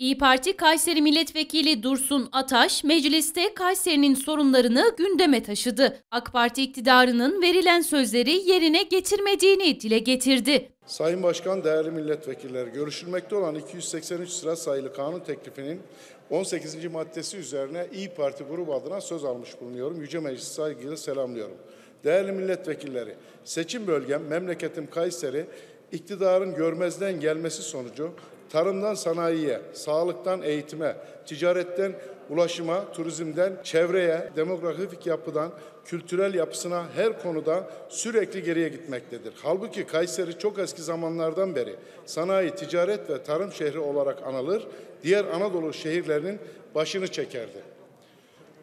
İyi Parti Kayseri Milletvekili Dursun Ataş, mecliste Kayseri'nin sorunlarını gündeme taşıdı. AK Parti iktidarının verilen sözleri yerine getirmediğini dile getirdi. Sayın Başkan, değerli milletvekilleri, görüşülmekte olan 283 sıra sayılı kanun teklifinin 18. maddesi üzerine İyi Parti grubu adına söz almış bulunuyorum. Yüce Meclis saygıyla selamlıyorum. Değerli milletvekilleri, seçim bölgem memleketim Kayseri, iktidarın görmezden gelmesi sonucu tarımdan sanayiye, sağlıktan eğitime, ticaretten ulaşıma, turizmden çevreye, demografik yapıdan kültürel yapısına her konuda sürekli geriye gitmektedir. Halbuki Kayseri çok eski zamanlardan beri sanayi, ticaret ve tarım şehri olarak anılır, diğer Anadolu şehirlerinin başını çekerdi.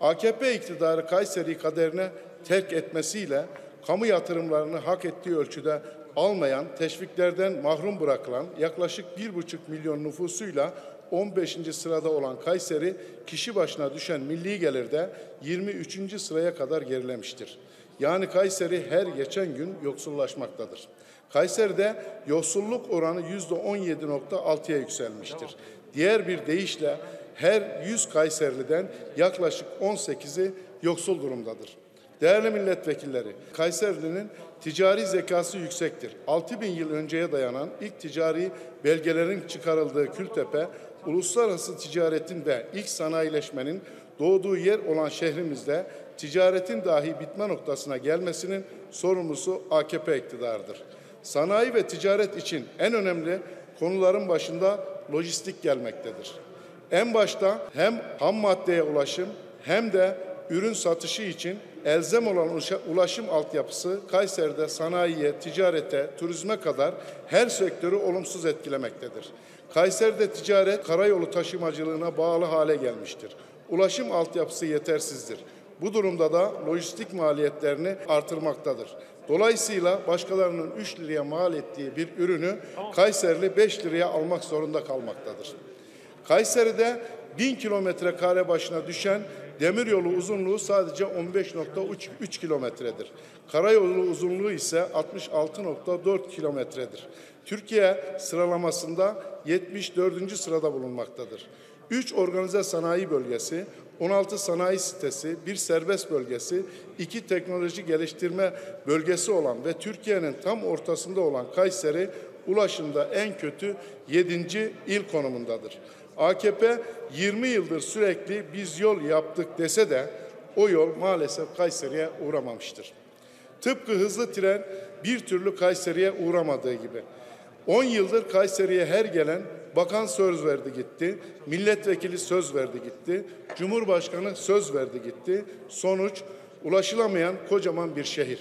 AKP iktidarı Kayseri kaderine terk etmesiyle kamu yatırımlarını hak ettiği ölçüde almayan, teşviklerden mahrum bırakılan yaklaşık 1,5 milyon nüfusuyla 15. sırada olan Kayseri, kişi başına düşen milli gelirde 23. sıraya kadar gerilemiştir. Yani Kayseri her geçen gün yoksullaşmaktadır. Kayseri'de yoksulluk oranı %17.6'ya yükselmiştir. Diğer bir deyişle her 100 Kayserliden yaklaşık 18'i yoksul durumdadır. Değerli milletvekilleri, Kayseri'nin ticari zekası yüksektir. 6000 yıl önceye dayanan ilk ticari belgelerin çıkarıldığı Kültepe, uluslararası ticaretin ve ilk sanayileşmenin doğduğu yer olan şehrimizde ticaretin dahi bitme noktasına gelmesinin sorumlusu AKP iktidarıdır. Sanayi ve ticaret için en önemli konuların başında lojistik gelmektedir. En başta hem ham maddeye ulaşım hem de ürün satışı için elzem olan ulaşım altyapısı Kayseri'de sanayiye, ticarete, turizme kadar her sektörü olumsuz etkilemektedir. Kayseri'de ticaret karayolu taşımacılığına bağlı hale gelmiştir. Ulaşım altyapısı yetersizdir. Bu durumda da lojistik maliyetlerini artırmaktadır. Dolayısıyla başkalarının 3 liraya mal ettiği bir ürünü Kayserili 5 liraya almak zorunda kalmaktadır. Kayseri'de 1000 kilometre kare başına düşen demiryolu uzunluğu sadece 15.3 kilometredir. Karayolu uzunluğu ise 66.4 kilometredir. Türkiye sıralamasında 74. sırada bulunmaktadır. 3 organize sanayi bölgesi, 16 sanayi sitesi, bir serbest bölgesi, iki teknoloji geliştirme bölgesi olan ve Türkiye'nin tam ortasında olan Kayseri ulaşımda en kötü 7. il konumundadır. AKP 20 yıldır sürekli biz yol yaptık dese de o yol maalesef Kayseri'ye uğramamıştır. Tıpkı hızlı tren bir türlü Kayseri'ye uğramadığı gibi. 10 yıldır Kayseri'ye her gelen bakan söz verdi gitti, milletvekili söz verdi gitti, cumhurbaşkanı söz verdi gitti. Sonuç ulaşılamayan kocaman bir şehir.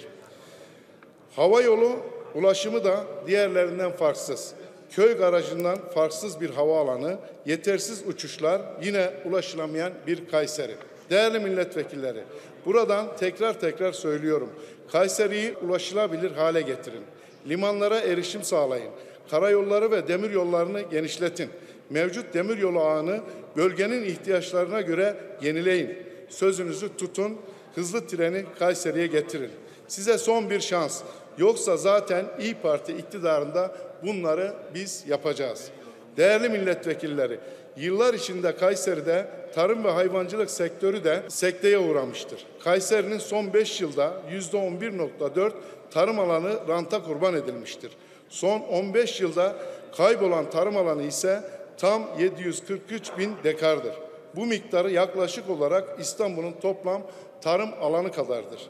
Hava yolu ulaşımı da diğerlerinden farksız köy garajından farksız bir havaalanı, yetersiz uçuşlar, yine ulaşılamayan bir Kayseri. Değerli milletvekilleri, buradan tekrar tekrar söylüyorum. Kayseri'yi ulaşılabilir hale getirin. Limanlara erişim sağlayın. Karayolları ve demir yollarını genişletin. Mevcut demir yolu ağını bölgenin ihtiyaçlarına göre yenileyin. Sözünüzü tutun, hızlı treni Kayseri'ye getirin. Size son bir şans. Yoksa zaten İyi Parti iktidarında bunları biz yapacağız. Değerli milletvekilleri, yıllar içinde Kayseri'de tarım ve hayvancılık sektörü de sekteye uğramıştır. Kayseri'nin son 5 yılda %11.4 tarım alanı ranta kurban edilmiştir. Son 15 yılda kaybolan tarım alanı ise tam 743 bin dekardır. Bu miktarı yaklaşık olarak İstanbul'un toplam tarım alanı kadardır.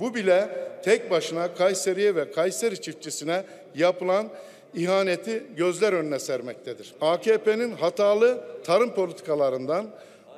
Bu bile tek başına Kayseri'ye ve Kayseri çiftçisine yapılan ihaneti gözler önüne sermektedir. AKP'nin hatalı tarım politikalarından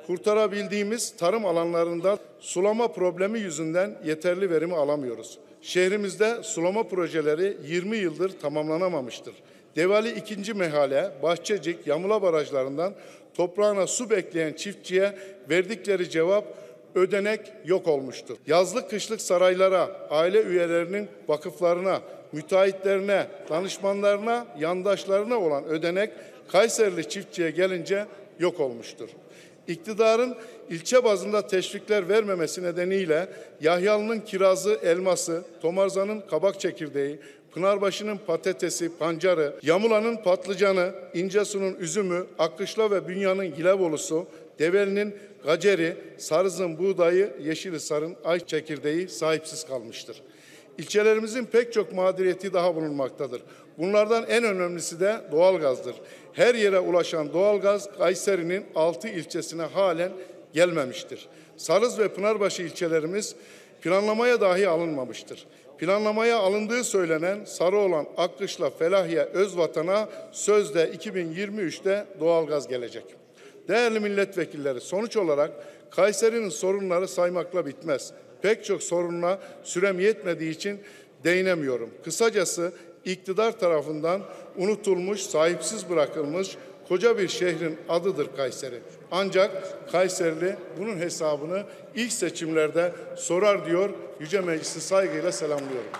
kurtarabildiğimiz tarım alanlarında sulama problemi yüzünden yeterli verimi alamıyoruz. Şehrimizde sulama projeleri 20 yıldır tamamlanamamıştır. Devali ikinci mehale, Bahçecik, Yamula barajlarından toprağına su bekleyen çiftçiye verdikleri cevap ödenek yok olmuştur. Yazlık kışlık saraylara, aile üyelerinin vakıflarına, müteahhitlerine, danışmanlarına, yandaşlarına olan ödenek Kayserili çiftçiye gelince yok olmuştur. İktidarın ilçe bazında teşvikler vermemesi nedeniyle Yahyalı'nın kirazı, elması, Tomarza'nın kabak çekirdeği, Pınarbaşı'nın patatesi, pancarı, Yamulan'ın patlıcanı, İncesu'nun üzümü, Akkışla ve Bünya'nın Gilebolusu, Develi'nin gaceri, Sarız'ın buğdayı, Yeşilisar'ın ay çekirdeği sahipsiz kalmıştır. İlçelerimizin pek çok mağduriyeti daha bulunmaktadır. Bunlardan en önemlisi de doğalgazdır. Her yere ulaşan doğalgaz Kayseri'nin 6 ilçesine halen gelmemiştir. Sarız ve Pınarbaşı ilçelerimiz planlamaya dahi alınmamıştır. Planlamaya alındığı söylenen Sarıoğlan, Akkışla, Felahiye, Özvatan'a sözde 2023'te doğalgaz gelecek. Değerli milletvekilleri sonuç olarak Kayseri'nin sorunları saymakla bitmez. Pek çok sorunla sürem yetmediği için değinemiyorum. Kısacası iktidar tarafından unutulmuş, sahipsiz bırakılmış koca bir şehrin adıdır Kayseri. Ancak Kayserili bunun hesabını ilk seçimlerde sorar diyor. Yüce Meclisi saygıyla selamlıyorum.